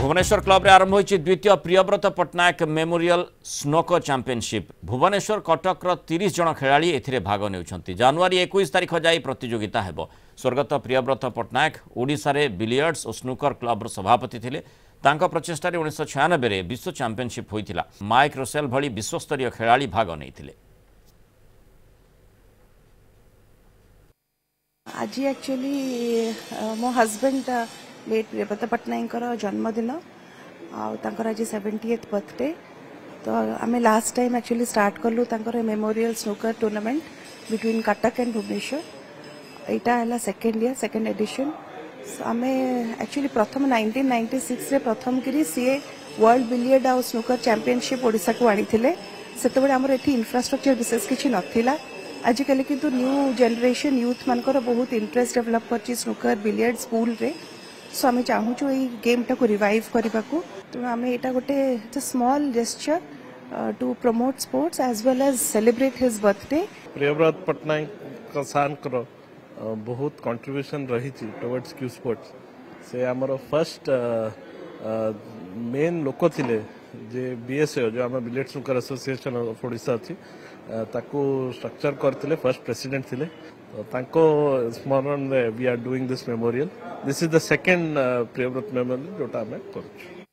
ভুবনেশ্বর ক্লবরে আরম্ভ হয়েছে দ্বিতীয় Priyabrata Pattanaik memorial snooker championship Bhubaneswar কটকর তিরিশ জন খেলাড়ি এতে ভাগ নেউছেন জানুয়ারি একুশ তারিখ যাই প্রতিযোগিতা হব স্বর্গত প্রিয়ব্রত পট্টনাক ওড়শার বিলিয়র্ডস ও স্নুকর ক্লবর সভাপতি লে তাঁর প্রচেষ্টার উনিশশো ছয়ানবে বিশ্ব চ্যাম্পিয়নশিপ হয়েছিল মাইক রোসেল ভি বিশ্বস্তরীয় খেলাড়ি ভাগ নিয়ে আজি একচুয়ালি মো হজবেন্ড लेट रेवत पट्टनायक जन्मदिन आज सेवेन्टी एथ बर्थडे तो आम लास्ट टाइम एक्चुअली स्टार्ट कलु memorial snooker tournament between Cuttack and Bhubaneswar यहाँ है second year second edition so आम एक्चुअली प्रथम नाइंटीन नाइंटी सिक्स प्रथम कि सीए वर्ल्ड बिलियड आउ स्नूकर चंपिशिप ओडा को आनी इनफ्रास्ट्रक्चर विशेष किसी ना आजिकाली कितु जेनेशन यूथ मानक बहुत इंटरेस्ट डेभलप कर स्नूकर बिलियड स्कूल सो आम चाहू गेम टाक रिवाइव करने को तेनालीटा गोटे small gesture to promote sports as well as celebrate his birthday Priyabrata Pattanaik sir बहुत कंट्रीब्यूशन रही टवर्ड्स क्यू स्पोर्ट्स से आमर फर्स्ट मेन लोक थे যে বিএসএ যে আমার billiards snooker association of Odisha অছি তাকু স্ট্রকচর করলে ফার্স্ট প্রেসিডেন্ট লে ତାଙ୍କ ସ୍ମରଣରେ we are doing this memorial this is the second Priyabrata memorial ଯେଉଁଟା ଆମେ କରୁଛୁ